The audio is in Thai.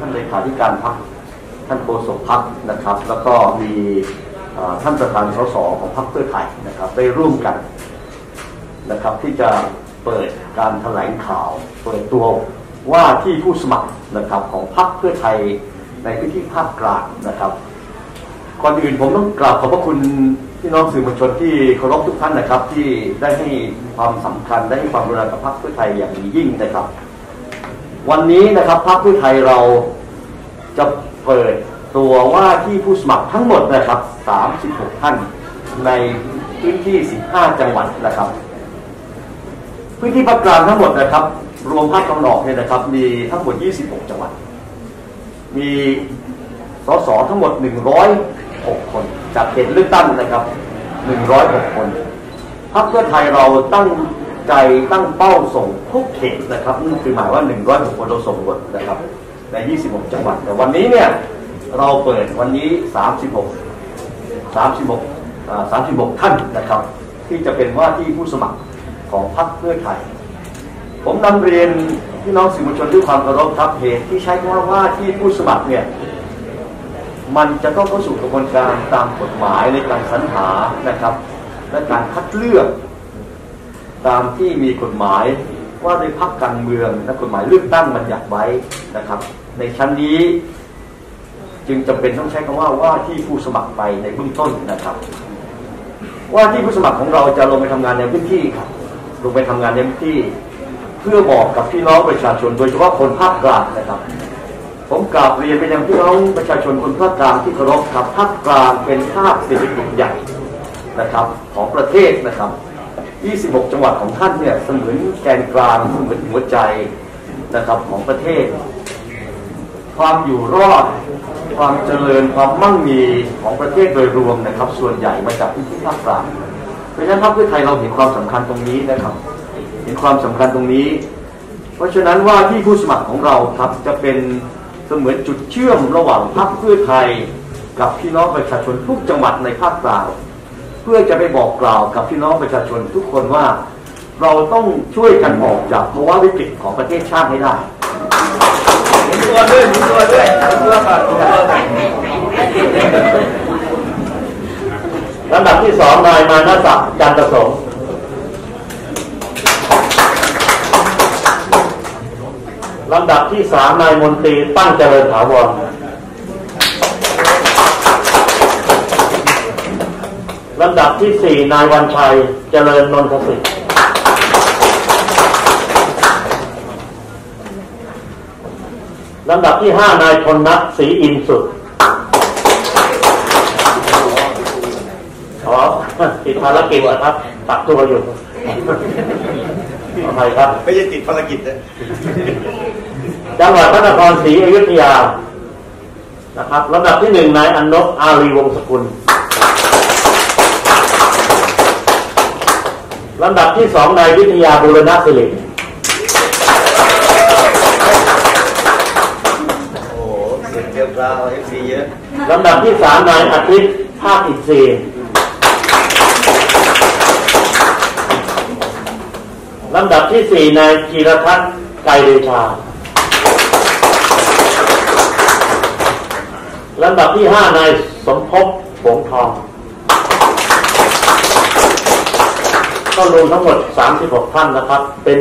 ท่านเลขาธิการพรรคท่านโฆษกพรรคนะครับ แล้วก็มีท่านประธานสสของพรรคเพื่อไทยนะครับได้ร่วมกันนะครับที่จะเปิดการแถลงข่าวเปิดตัวว่าที่ผู้สมัครนะครับของพรรคเพื่อไทยในพื้นที่ภาคกลางนะครับก่อนอื่นผมต้องกราบขอบพระคุณพี่น้องสื่อมวลชนที่เคารพทุกท่านนะครับ ที่ได้ให้ความสำคัญได้ให้ความรู้กับพรรคเพื่อไทยอย่างยิ่งนะครับ วันนี้นะครับพรรคเพื่อไทยเราจะเปิดตัวว่าที่ผู้สมัครทั้งหมดนะครับ 36 ท่านในพื้นที่ 15 จังหวัดนะครับ พื้นที่ภาคกลางทั้งหมดนะครับ รวมภาคตะวันออกเนี่ยนะครับ มีทั้งหมด 26 จังหวัด มีสสทั้งหมด 106 คน จากเขตเลือกตั้งนะครับ 106 คนพรรคเพื่อไทยเราตั้ง ใจตั้งเป้าส่งทุกเขตนะครับนั่นคือหมายว่า106คนเราส่งหมดนะครับ ใน 26 จังหวัด แต่วันนี้เนี่ยเราเปิดวันนี้ 36 36อ่า36 ท่านนะครับ ที่จะเป็นว่าที่ผู้สมัครของพรรคเพื่อไทย ผมนำเรียนพี่น้องสื่อมวลชนด้วยความเคารพครับเหตุที่ใช้คำว่าว่าที่ผู้สมัครเนี่ยมันจะต้องเข้าสู่กระบวนการตามกฎหมายในการสรรหานะครับ และการคัดเลือก ตามที่มีกฎหมายว่าด้วยพักการเมืองและกฎหมายเลือกตั้งมันอยากไว้นะครับ ในชั้นนี้จึงจำเป็นต้องใช้คำว่าว่าที่ผู้สมัครไปในเบื้องต้นนะครับ ว่าที่ผู้สมัครของเราจะลงไปทำงานในพื้นที่ครับลงไปทำงานในพื้นที่ เพื่อบอกกับพี่น้องประชาชน โดยเฉพาะคนภาคกลางนะครับ ผมกราบเรียนไปยังพี่น้องประชาชนคนภาคกลางที่เคารพครับภาคกลางเป็นภาคเศรษฐกิจใหญ่นะครับ ของประเทศนะครับ 26 จังหวัดของท่านเนี่ยเสมือนแกนกลางเสมือนหัวใจนะครับของประเทศ ความอยู่รอด ความเจริญความมั่งมีของประเทศโดยรวมนะครับ ส่วนใหญ่มาจากพื้นที่ภาคกลางเพราะฉะนั้นพรรคเพื่อไทยเราเห็นความสำคัญตรงนี้นะครับ เห็นความสำคัญตรงนี้ เพราะฉะนั้นว่าที่ผู้สมัครของเราครับจะเป็นเสมือนจุดเชื่อมระหว่างพรรคเพื่อไทย กับพี่น้องประชาชนทุกจังหวัดในภาคกลาง เพื่อจะไปบอกกล่าวกับพี่น้องประชาชนทุกคนว่า เราต้องช่วยกันออกจากภาวะวิกฤตของประเทศชาติให้ได้หมุนตัวด้วยหมุนตัวด้วยหมุนตัวก่อนหมุนตัวก่อนลำดับที่สองนายมานะศักดิ์จันทร์สงฆ์ลำดับที่สามนายมนตรีตั้งเจริญถาวร ลำดับที่สี่นายวันชัยเจริญนนทสิทธิ์ลำดับที่ห้านายพลนัทศรีอินสุดอ๋อติดภารกิจนะครับตักตัวอยู่ขออภัยครับ ไม่ใช่ติดภารกิจนะจังหวัดพระนครศรีอยุธยานะครับลำดับที่หนึ่งนายอนนบอารีวงศ์สกุล ลำดับที่สองนายวิทยาบุรณสิริโอ้เสียงเกรียวกราว FC เยอะลำดับที่สามนายอาทิตย์ภาคอินทรีย์ลำดับที่สี่นายกีรทัศน์ไกรเดชาลำดับที่ห้านายสมภพหงทอง ก็รวมทั้งหมด 36 ท่านนะครับ เป็น